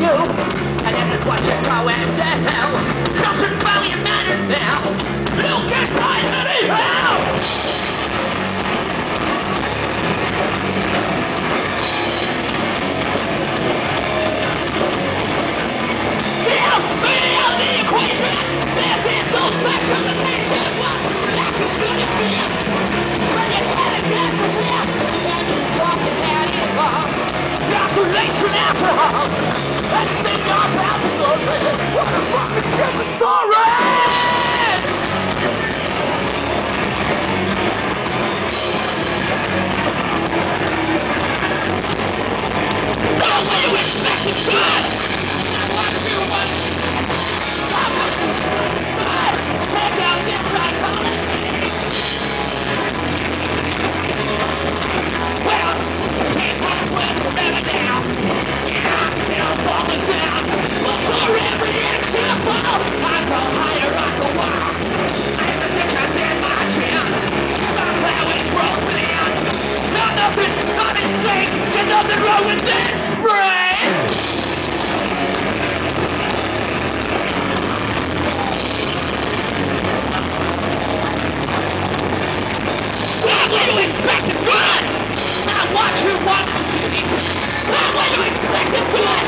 you. And if it's what you're hell, doesn't really matter now. That's the job absolutely. What the fuck? think there's nothing wrong with this brain! What do you expect to good? Now watch who wants to see. How will you expect to good?